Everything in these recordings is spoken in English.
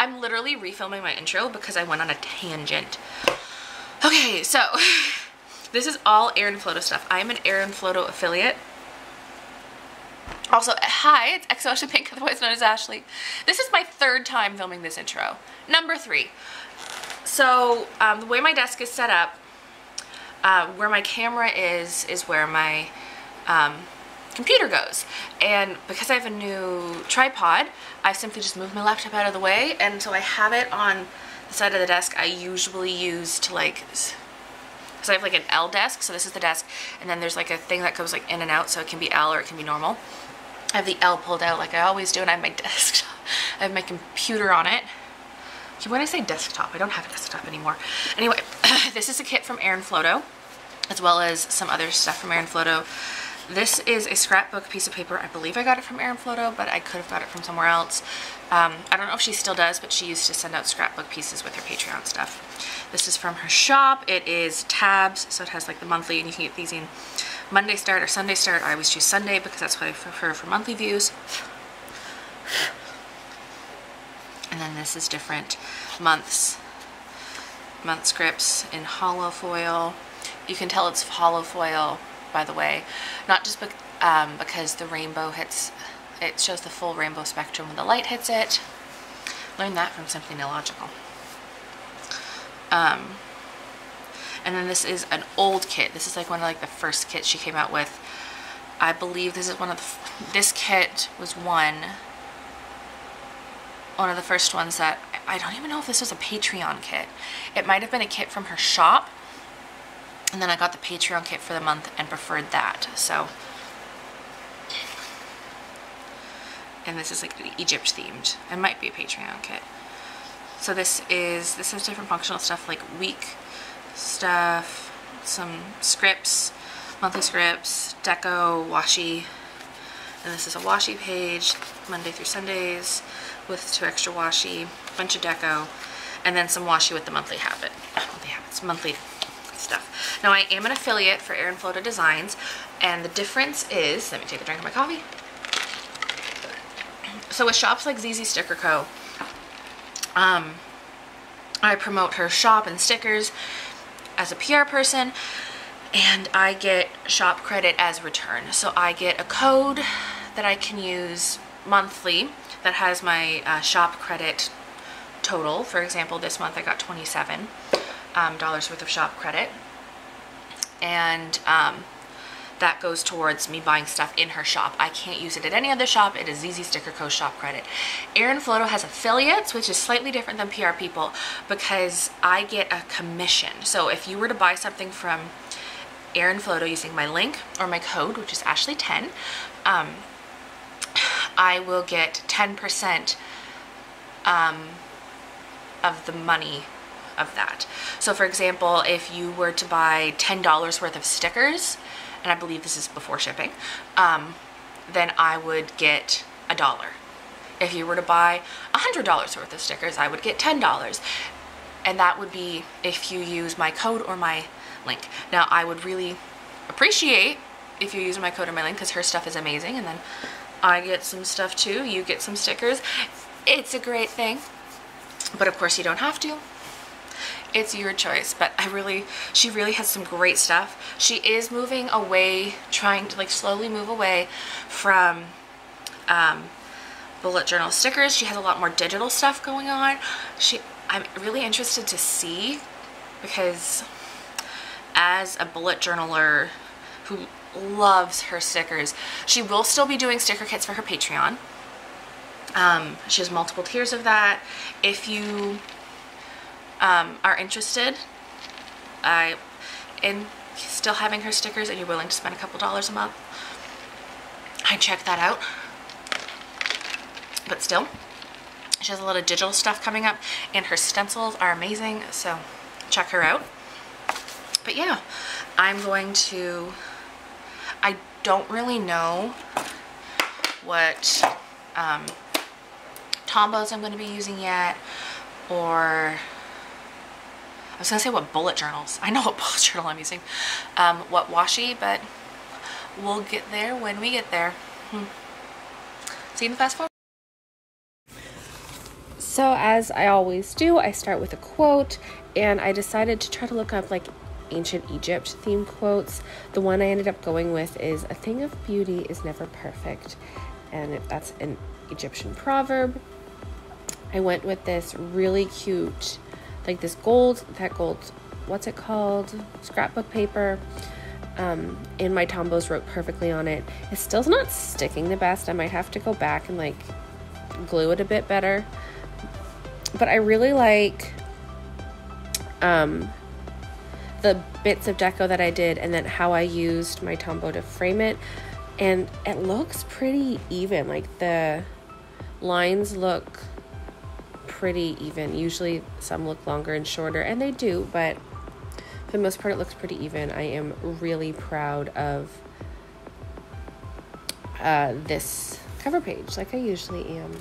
I'm literally refilming my intro because I went on a tangent. Okay, so this is all Erin Floto stuff. I am an Erin Floto affiliate. Also, hi, it's XO Ashley Pink, otherwise known as Ashley. This is my third time filming this intro. Number three. So, um, the way my desk is set up, uh, where my camera is, is where my um, computer goes. And because I have a new tripod, I simply just moved my laptop out of the way, and so I have it on the side of the desk I usually use to like, because I have like an L desk, so this is the desk, and then there's like a thing that goes like in and out, so it can be L or it can be normal. I have the L pulled out like I always do and I have my desktop. I have my computer on it. When I say desktop, I don't have a desktop anymore. Anyway, this is a kit from Erin Floto, as well as some other stuff from Erin Floto. This is a scrapbook piece of paper. I believe I got it from Erin Floto, but I could have got it from somewhere else. Um, I don't know if she still does, but she used to send out scrapbook pieces with her Patreon stuff. This is from her shop. It is tabs, so it has like the monthly, and you can get these in Monday start or Sunday start. I always choose Sunday because that's what I prefer for monthly views. And then this is different months, month scripts in holo foil. You can tell it's holo foil, by the way, not just be um, because the rainbow hits, it shows the full rainbow spectrum when the light hits it. Learned that from Something Illogical. Um, and then this is an old kit. This is like one of like the first kits she came out with. I believe this is one of the, this kit was one, one of the first ones that, I don't even know if this was a Patreon kit. It might have been a kit from her shop. And then I got the Patreon kit for the month and preferred that. So, and this is like Egypt themed. It might be a Patreon kit. So this is, this is different functional stuff like week stuff, some scripts, monthly scripts, deco, washi, and this is a washi page, Monday through Sundays, with two extra washi, bunch of deco, and then some washi with the monthly habit, monthly habits, monthly stuff. Now I am an affiliate for Erin Floto Designs, and the difference is, let me take a drink of my coffee. So with shops like ZZ Sticker Co., um, I promote her shop and stickers as a PR person and I get shop credit as return. So I get a code that I can use monthly that has my uh, shop credit total. For example, this month I got 27 um, dollars worth of shop credit. And um, that goes towards me buying stuff in her shop. I can't use it at any other shop. It is ZZ Sticker Co. shop credit. Erin Floto has affiliates, which is slightly different than PR people because I get a commission. So if you were to buy something from Erin Floto using my link or my code, which is Ashley10, um, I will get 10% um, of the money of that. So for example, if you were to buy $10 worth of stickers, and I believe this is before shipping, um, then I would get a dollar. If you were to buy $100 worth of stickers, I would get $10. And that would be if you use my code or my link. Now, I would really appreciate if you use my code or my link because her stuff is amazing. And then I get some stuff too. You get some stickers. It's a great thing. But of course, you don't have to it's your choice but I really she really has some great stuff. She is moving away trying to like slowly move away from um, bullet journal stickers. She has a lot more digital stuff going on. She I'm really interested to see because as a bullet journaler who loves her stickers she will still be doing sticker kits for her Patreon. Um, she has multiple tiers of that. If you um, are interested I, in still having her stickers and you're willing to spend a couple dollars a month, I check that out. But still, she has a lot of digital stuff coming up and her stencils are amazing, so check her out. But yeah, I'm going to, I don't really know what um, Tombows I'm going to be using yet or I was gonna say what bullet journals. I know what bullet journal I'm using. Um, what washi, but we'll get there when we get there. Hmm. See you in the fast forward. So, as I always do, I start with a quote, and I decided to try to look up like ancient Egypt theme quotes. The one I ended up going with is A thing of beauty is never perfect, and that's an Egyptian proverb. I went with this really cute, like this gold, that gold, what's it called? Scrapbook paper. Um, and my Tombows wrote perfectly on it. It's still not sticking the best. I might have to go back and like glue it a bit better. But I really like um, the bits of deco that I did and then how I used my Tombow to frame it. And it looks pretty even. Like the lines look pretty even. Usually some look longer and shorter, and they do, but for the most part, it looks pretty even. I am really proud of uh, this cover page, like I usually am.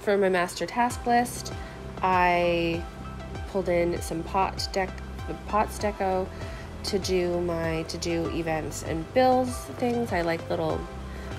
For my master task list, I pulled in some pot deck, pots deco to do my to do events and bills things. I like little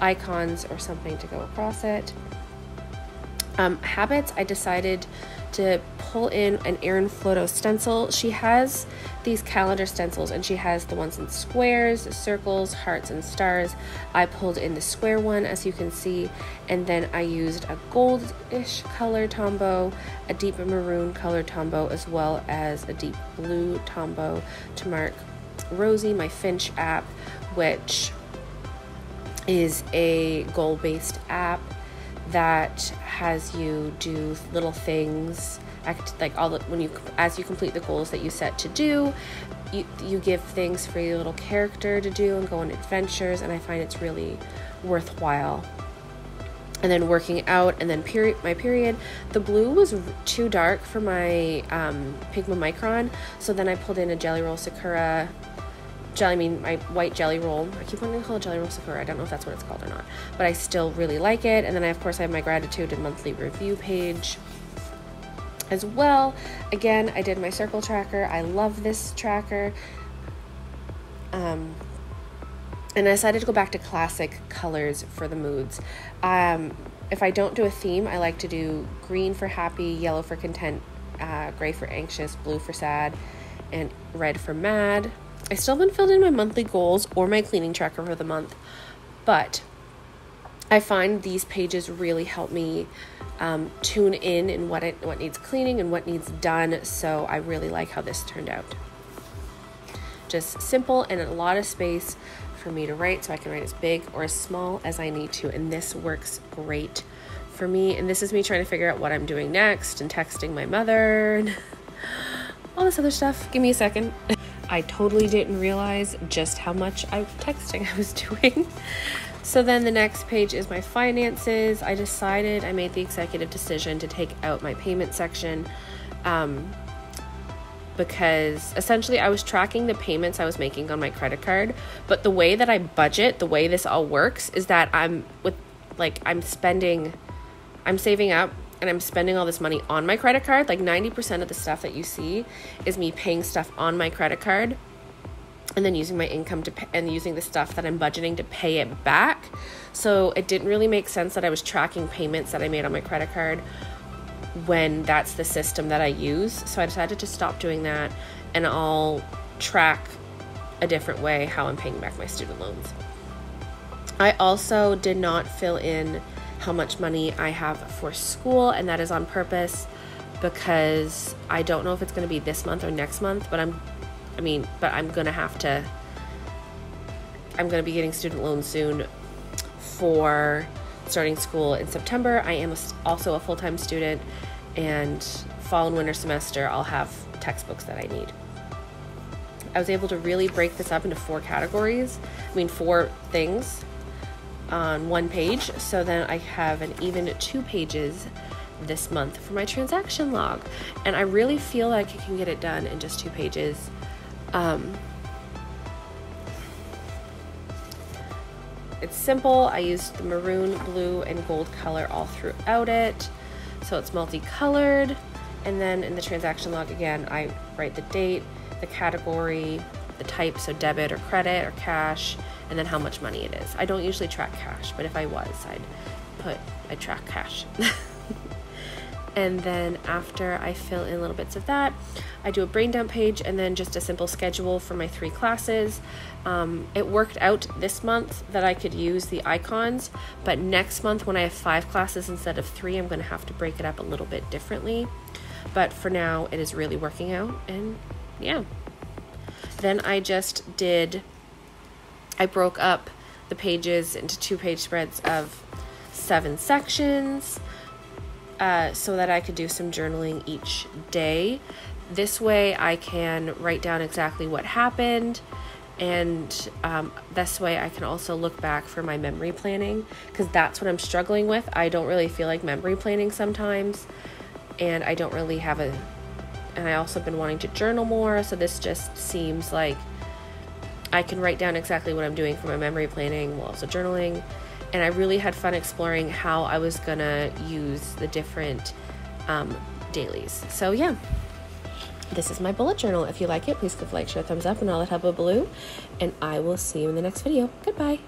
icons or something to go across it. Um, habits, I decided to pull in an Erin Floto stencil. She has these calendar stencils and she has the ones in squares, circles, hearts, and stars. I pulled in the square one as you can see, and then I used a goldish color tombow, a deep maroon color tombow, as well as a deep blue tombow to mark Rosie, my Finch app, which is a goal based app that has you do little things act like all the when you as you complete the goals that you set to do you you give things for your little character to do and go on adventures and i find it's really worthwhile. And then working out and then period my period the blue was too dark for my um, pigma micron so then i pulled in a gelly roll sakura jelly, I mean my white gelly roll. I keep wanting to call it gelly roll Sakura. I don't know if that's what it's called or not, but I still really like it. And then I, of course, I have my gratitude and monthly review page as well. Again, I did my circle tracker. I love this tracker. Um, and I decided to go back to classic colors for the moods. Um, if I don't do a theme, I like to do green for happy, yellow for content, uh, gray for anxious, blue for sad, and red for mad. I still haven't filled in my monthly goals or my cleaning tracker for the month, but I find these pages really help me um, tune in in what it what needs cleaning and what needs done. So I really like how this turned out. Just simple and a lot of space for me to write, so I can write as big or as small as I need to, and this works great for me. And this is me trying to figure out what I'm doing next and texting my mother and all this other stuff. Give me a second. I totally didn't realize just how much I texting I was doing. So then the next page is my finances. I decided, I made the executive decision to take out my payment section um, because essentially I was tracking the payments I was making on my credit card. But the way that I budget, the way this all works is that I'm with like, I'm spending, I'm saving up and I'm spending all this money on my credit card, like 90% of the stuff that you see is me paying stuff on my credit card and then using my income to pay, and using the stuff that I'm budgeting to pay it back. So it didn't really make sense that I was tracking payments that I made on my credit card when that's the system that I use. So I decided to stop doing that and I'll track a different way how I'm paying back my student loans. I also did not fill in how much money I have for school, and that is on purpose because I don't know if it's going to be this month or next month, but I'm, I mean, but I'm going to have to, I'm going to be getting student loans soon for starting school in September. I am also a full time student, and fall and winter semester, I'll have textbooks that I need. I was able to really break this up into four categories. I mean, four things on one page. So then I have an even two pages this month for my transaction log. And I really feel like I can get it done in just two pages. Um, it's simple. I used the maroon, blue, and gold color all throughout it. So it's multicolored. And then in the transaction log, again, I write the date, the category, the type, so debit or credit or cash, and then how much money it is. I don't usually track cash, but if I was, I'd put, I'd track cash. And then after I fill in little bits of that, I do a brain dump page and then just a simple schedule for my three classes. Um, it worked out this month that I could use the icons, but next month when I have five classes instead of three, I'm going to have to break it up a little bit differently. But for now, it is really working out, and yeah. Then I just did, I broke up the pages into two page spreads of seven sections uh, so that I could do some journaling each day. This way, I can write down exactly what happened, and um, this way, I can also look back for my memory planning because that's what I'm struggling with. I don't really feel like memory planning sometimes, and I don't really have a. And I also been wanting to journal more, so this just seems like I can write down exactly what I'm doing for my memory planning while also journaling. And I really had fun exploring how I was gonna use the different um, dailies. So, yeah, this is my bullet journal. If you like it, please give like, share, thumbs up, and all that hubba baloo. And I will see you in the next video. Goodbye.